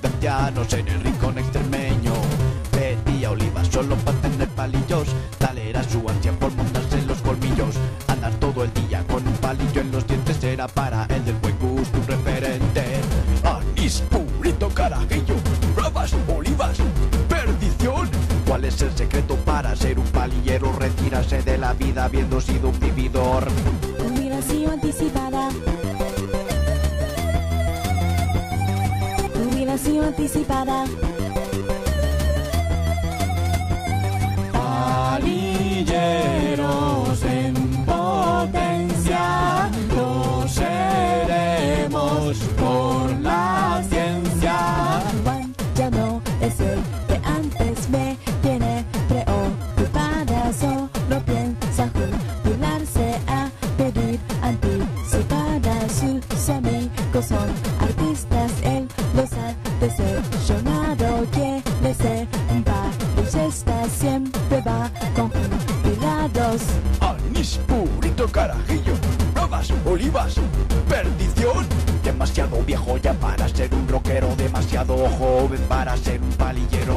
de ancianos en el rincón extremeño. Pedía olivas solo para tener palillos, tal era su ansia por montarse en los colmillos. Andar todo el día con un palillo en los dientes era para el del buen gusto un referente. Anís, purito, carajillo, bravas, olivas, perdición. ¿Cuál es el secreto para ser un palillero? Retirarse de la vida habiendo sido un vividor. Jubilación anticipada. Jubilación anticipada. Palilleros en potencia, lo seremos por la ciencia. Juan ya no es el que antes me tiene preocupada. Solo piensa jubilarse a pedir anticipada. Sus amigos son artistas, los decepcionado. Quiere ser un está siempre va con jubilados. Anís, purito, carajillo, bravas, olivas, perdición. Demasiado viejo ya para ser un rockero, demasiado joven para ser un palillero.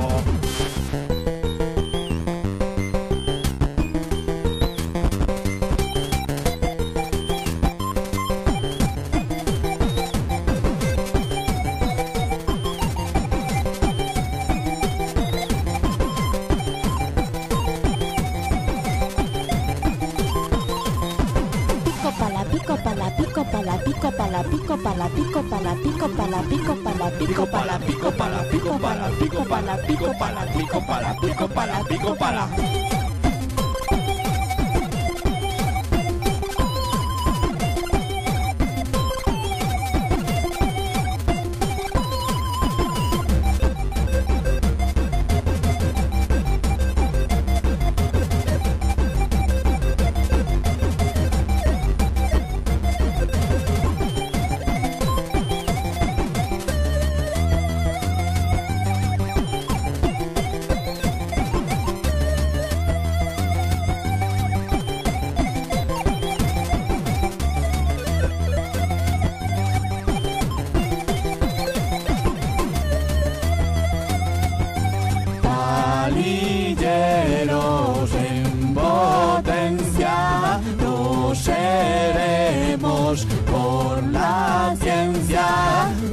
Pico pala pico pala pico pala pico pala pico pala pico pala pico pala pico pala pico pala pico pala pico pala pico pala pico pala pico pala pico pala pico pala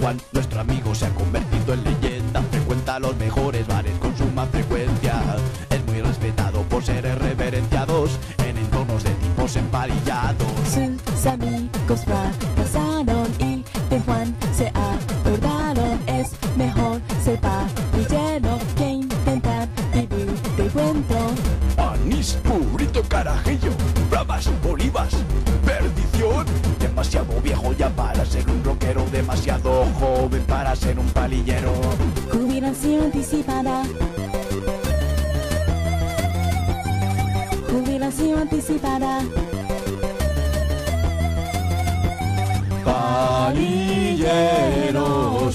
Juan, nuestro amigo, se ha convertido en leyenda. Frecuenta los mejores bares con suma frecuencia. Es muy respetado por ser reverenciados en entornos de tipos empalillados. Sus amigos fracasaron y de Juan se acordaron. Es mejor ser palillero que intentar vivir de cuento. Anís, purito, carajillo, bravas, olivas, perdición. Demasiado viejo ya para ser un demasiado joven para ser un palillero. Jubilación anticipada. Jubilación anticipada. Palilleros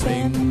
en.